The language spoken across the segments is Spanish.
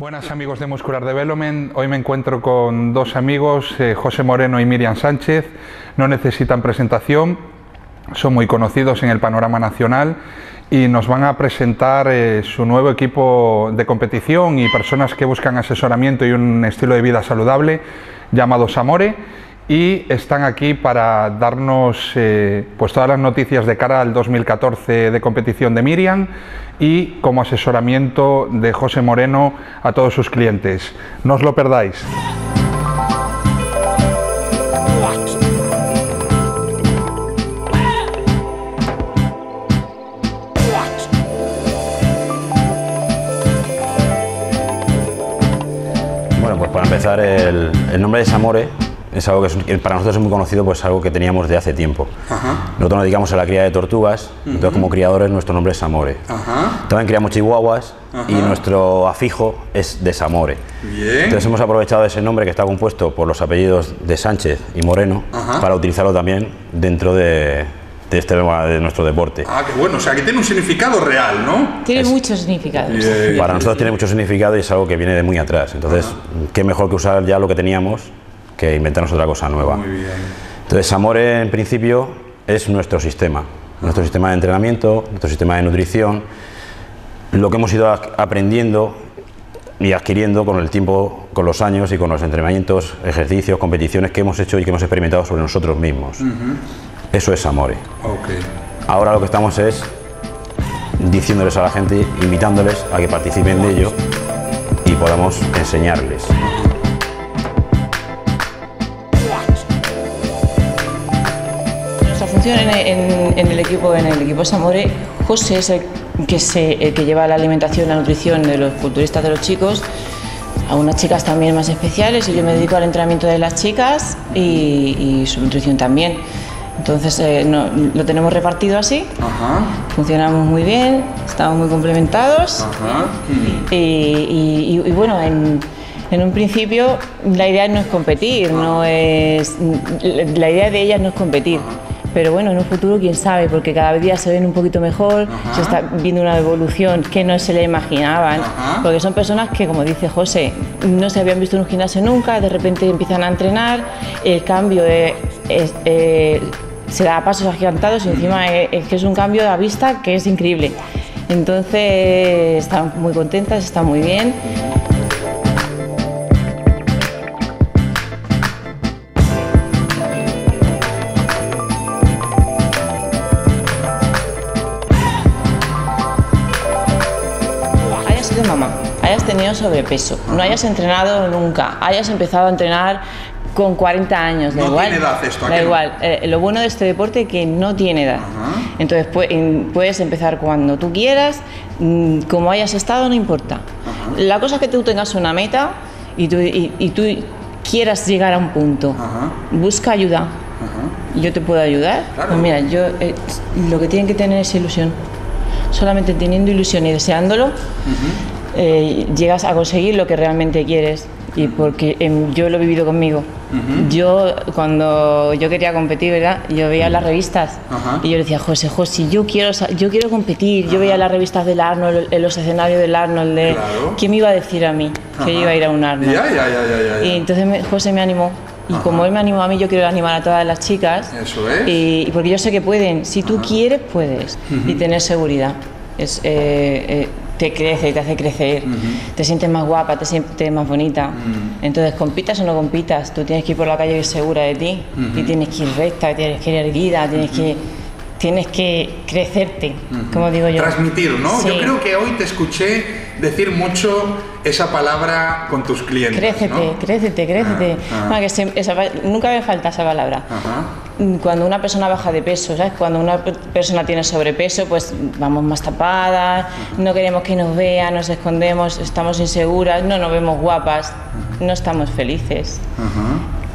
Buenas amigos de Muscular Development. Hoy me encuentro con dos amigos, eh, José Moreno y Miriam Sánchez. No necesitan presentación, son muy conocidos en el panorama nacional y nos van a presentar eh, su nuevo equipo de competición y personas que buscan asesoramiento y un estilo de vida saludable llamado Samore y están aquí para darnos eh, pues todas las noticias de cara al 2014 de competición de Miriam y como asesoramiento de José Moreno a todos sus clientes. No os lo perdáis. Bueno, pues para empezar, el, el nombre de Samore es algo que, es- que para nosotros es muy conocido, pues algo que teníamos de hace tiempo. Nosotros nos dedicamos a la cría de tortugas, entonces como criadores nuestro nombre es Samore. También criamos chihuahuas y nuestro afijo es de Samore. Bien. Entonces hemos aprovechado ese nombre que está compuesto por los apellidos de Sánchez y Moreno para utilizarlo también dentro de, de este, de nuestro deporte. Ah, qué bueno, o sea que tiene un significado real, ¿no? Tiene muchos significados. Para nosotros tiene mucho significado y es algo que viene de muy atrás. Entonces, qué mejor que usar ya lo que teníamos que inventarnos otra cosa nueva. Muy bien. Entonces, Amore en principio es nuestro sistema, nuestro sistema de entrenamiento, nuestro sistema de nutrición, lo que hemos ido aprendiendo y adquiriendo con el tiempo, con los años y con los entrenamientos, ejercicios, competiciones que hemos hecho y que hemos experimentado sobre nosotros mismos. Eso es Amore. Ahora lo que estamos es diciéndoles a la gente, invitándoles a que participen de ello y podamos enseñarles. Función en, en- en el equipo, en el equipo Samore, José es el que, se, el que lleva la alimentación la nutrición de los culturistas de los chicos, a unas chicas también más especiales y yo me dedico al entrenamiento de las chicas y, y su nutrición también. Entonces eh, no- lo tenemos repartido así, Ajá. funcionamos muy bien, estamos muy complementados. Ajá. Y, y- y- y bueno, en, en un principio la idea no es competir, no es la idea de ellas no es competir. Pero bueno, en un futuro quién sabe, porque cada día se ven un poquito mejor, se está viendo una evolución que no se le imaginaban, Ajá. porque son personas que, como dice José, no se habían visto en un gimnasio nunca, de repente empiezan a entrenar, el cambio es- es- eh, se da a pasos agigantados y encima es, es que es un cambio a vista que es increíble. Entonces están muy contentas, están muy bien. Tenido sobrepeso, no hayas entrenado nunca, hayas empezado a entrenar con 40 años, da No igual. tiene edad esto, ¿a da no? igual. Eh, lo bueno de este deporte es que no tiene edad. Entonces pu- en- puedes empezar cuando tú quieras, mm, como hayas estado, no importa. La cosa es que tú tengas una meta y tú, y- y tú quieras llegar a un punto. Ajá. Busca ayuda. ¿Yo te puedo ayudar? Claro. Pues mira, yo eh, lo que tienen que tener es ilusión. Solamente teniendo ilusión y deseándolo, eh, llegas a conseguir lo que realmente quieres. Y porque em, yo lo he vivido conmigo. Yo, cuando yo quería competir, ¿verdad? Yo veía las revistas Ajá. y yo le decía, José, José, yo quiero, yo quiero competir. Yo veía las revistas del Arnold, los escenarios del Arnold. De, Claro. ¿Quién me iba a decir a mí que yo iba a ir a un Arnold? Y entonces me- José me animó. Y como él me animó a mí, yo quiero animar a todas las chicas. Eso es. Y, y porque yo sé que pueden. Si tú quieres, puedes. Y tener seguridad. Es, eh, eh, te crece, te hace crecer. Te sientes más guapa, te sientes más bonita. Entonces, compitas o no compitas, tú tienes que ir por la calle segura de ti. Y tienes que ir recta, tienes que ir erguida, tienes que, tienes que crecerte. Como digo yo. Transmitir, ¿no? Sí. Yo creo que hoy te escuché decir mucho esa palabra con tus clientes. Crécete, ¿no? crécete, crécete. Ah, ah. Ah, que se- esa pa- nunca me falta esa palabra. Ajá. Cuando una persona baja de peso, ¿sabes? Cuando una pe- persona tiene sobrepeso, pues vamos más tapadas, no queremos que nos vean, nos escondemos, estamos inseguras, no nos vemos guapas, no estamos felices.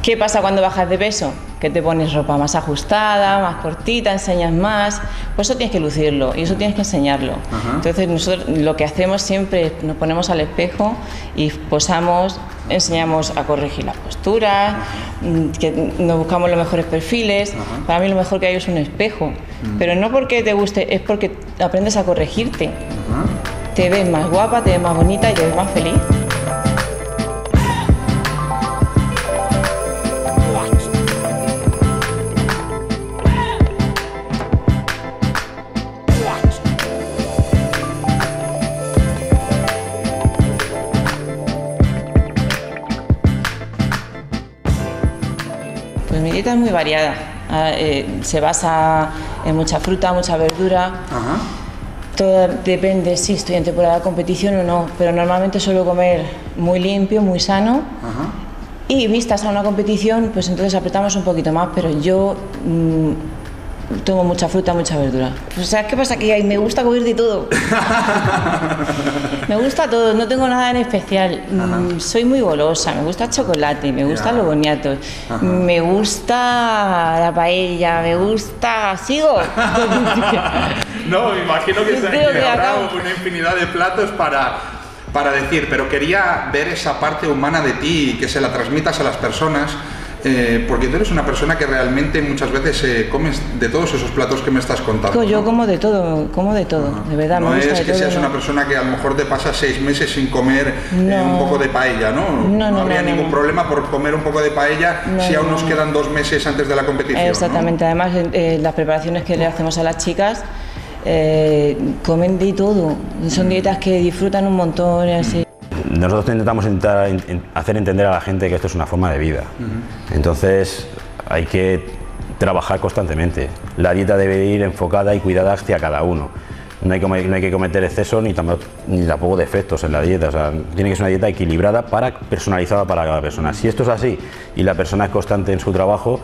¿Qué pasa cuando bajas de peso? Que te pones ropa más ajustada, más cortita, enseñas más. Pues eso tienes que lucirlo y eso tienes que enseñarlo. Entonces nosotros lo que hacemos siempre es nos ponemos al espejo y posamos, enseñamos a corregir las posturas, mm, que nos buscamos los mejores perfiles. Para mí lo mejor que hay es un espejo. Pero no porque te guste, es porque aprendes a corregirte. Te ves más guapa, te ves más bonita y te ves más feliz. Dieta es muy variada. Ah, eh, se basa en mucha fruta, mucha verdura. Ajá. Todo depende si estoy en temporada de competición o no, pero normalmente suelo comer muy limpio, muy sano. Ajá. Y vistas a una competición, pues entonces apretamos un poquito más, pero yo mm, tomo mucha fruta, mucha verdura. O sea, ¿qué pasa? Que me gusta comer de todo. me gusta todo, no tengo nada en especial. Mm, soy muy golosa, me gusta el chocolate, me gustan Ya. los boniatos, me gusta la paella, me gusta... ¿Sigo? No, me imagino que, se- habrá acabo- una infinidad de platos para, para decir, pero quería ver esa parte humana de ti y que se la transmitas a las personas, eh, porque tú eres una persona que realmente muchas veces eh, comes de todos esos platos que me estás contando. Yo ¿no? como de todo, como de todo, de verdad, no me gusta es que todo. seas no. una persona que a lo mejor te pasa seis meses sin comer eh, un poco de paella, ¿no? No, no, habría ningún problema por comer un poco de paella si aún no, nos no. quedan dos meses antes de la competición. Exactamente, además eh, las preparaciones que le hacemos a las chicas comen de todo, son dietas que disfrutan un montón y así. Nosotros intentamos intentar en- en- hacer entender a la gente que esto es una forma de vida. Entonces hay que trabajar constantemente. La dieta debe ir enfocada y cuidada hacia cada uno. No hay, que, come- no hay que cometer excesos ni, tampoco- ni tampoco defectos en la dieta. O sea, tiene que ser una dieta equilibrada, para, personalizada para cada persona. Si esto es así y la persona es constante en su trabajo,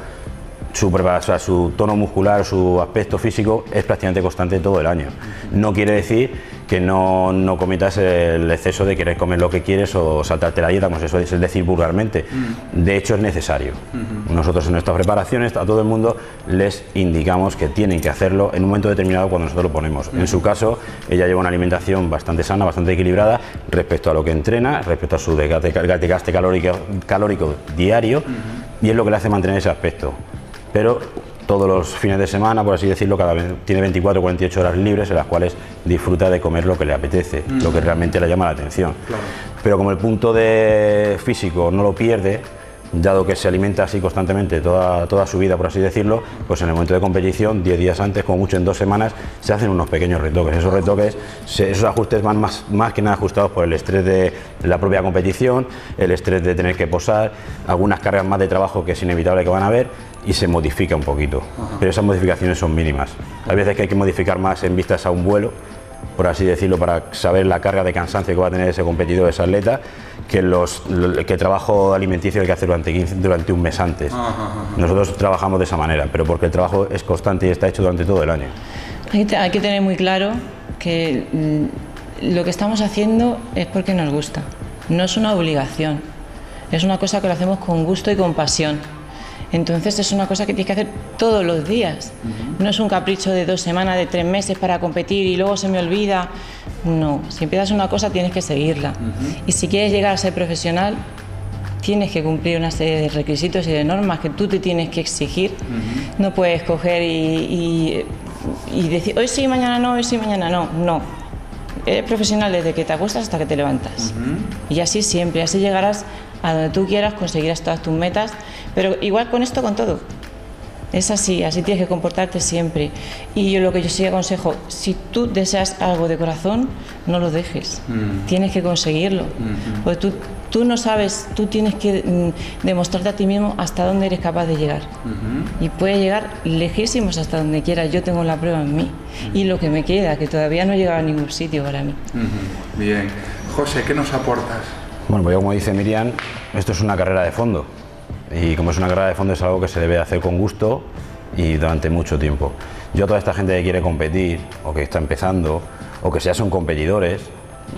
su, prepara- o sea, su tono muscular, su aspecto físico es prácticamente constante todo el año. No quiere decir que no, no cometas el exceso de querer comer lo que quieres o saltarte la dieta, como eso es decir vulgarmente. De hecho, es necesario. Nosotros en nuestras preparaciones a todo el mundo les indicamos que tienen que hacerlo en un momento determinado cuando nosotros lo ponemos. En su caso, ella lleva una alimentación bastante sana, bastante equilibrada respecto a lo que entrena, respecto a su desgaste, desgaste calórico, calórico diario, y es lo que le hace mantener ese aspecto pero todos los fines de semana, por así decirlo, cada vez tiene 24 o 48 horas libres en las cuales disfruta de comer lo que le apetece, lo que realmente le llama la atención. Pero como el punto de físico no lo pierde, dado que se alimenta así constantemente toda, toda su vida, por así decirlo, pues en el momento de competición, 10 días antes, como mucho en dos semanas, se hacen unos pequeños retoques. Esos retoques, se- esos ajustes van más, más que nada ajustados por el estrés de la propia competición, el estrés de tener que posar, algunas cargas más de trabajo que es inevitable que van a haber y se modifica un poquito. Pero esas modificaciones son mínimas. Hay veces que hay que modificar más en vistas a un vuelo, por así decirlo, para saber la carga de cansancio que va a tener ese competidor, ese atleta, que, los, lo- que el trabajo alimenticio hay que hacer durante, 15 durante un mes antes. Nosotros trabajamos de esa manera, pero porque el trabajo es constante y está hecho durante todo el año. Hay, que- hay que tener muy claro que mm, lo que estamos haciendo es porque nos gusta, no es una obligación, es una cosa que lo hacemos con gusto y con pasión. Entonces es una cosa que tienes que hacer todos los días. No es un capricho de dos semanas, de tres meses para competir y luego se me olvida. No, si empiezas una cosa tienes que seguirla. Y si quieres llegar a ser profesional, tienes que cumplir una serie de requisitos y de normas que tú te tienes que exigir. No puedes coger y, y- y decir, hoy sí, mañana no, hoy sí, mañana no. No. Eres profesional desde que te acuestas hasta que te levantas. Y así siempre, así llegarás a donde tú quieras, conseguirás todas tus metas, pero igual con esto, con todo. Es así, así tienes que comportarte siempre. Y yo lo que yo sí aconsejo, si tú deseas algo de corazón, no lo dejes. Tienes que conseguirlo. Porque tú, tú no sabes, tú tienes que mm, demostrarte a ti mismo hasta dónde eres capaz de llegar. Y puedes llegar lejísimos hasta donde quieras. Yo tengo la prueba en mí. Y lo que me queda, que todavía no he llegado a ningún sitio para mí. Bien. José, ¿qué nos aportas? Bueno, pues como dice Miriam, esto es una carrera de fondo. Y como es una carrera de fondo es algo que se debe hacer con gusto y durante mucho tiempo. Yo a toda esta gente que quiere competir o que está empezando o que ya son competidores,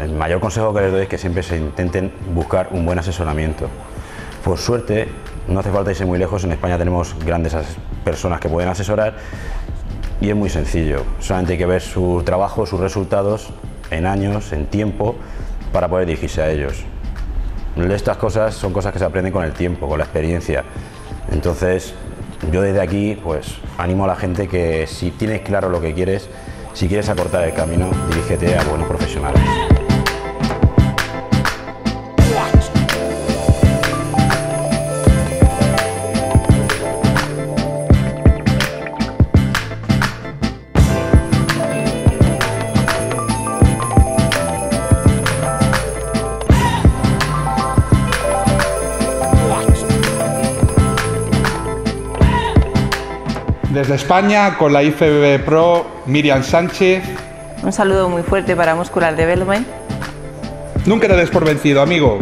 el mayor consejo que les doy es que siempre se intenten buscar un buen asesoramiento. Por suerte, no hace falta irse muy lejos, en España tenemos grandes as- personas que pueden asesorar y es muy sencillo, solamente hay que ver su trabajo, sus resultados en años, en tiempo, para poder dirigirse a ellos. Estas cosas son cosas que se aprenden con el tiempo, con la experiencia. Entonces, yo desde aquí, pues, animo a la gente que si tienes claro lo que quieres, si quieres acortar el camino, dirígete a buenos profesionales. Desde España, con la IFBB Pro, Miriam Sánchez. Un saludo muy fuerte para Muscular Development. Nunca te des por vencido, amigo.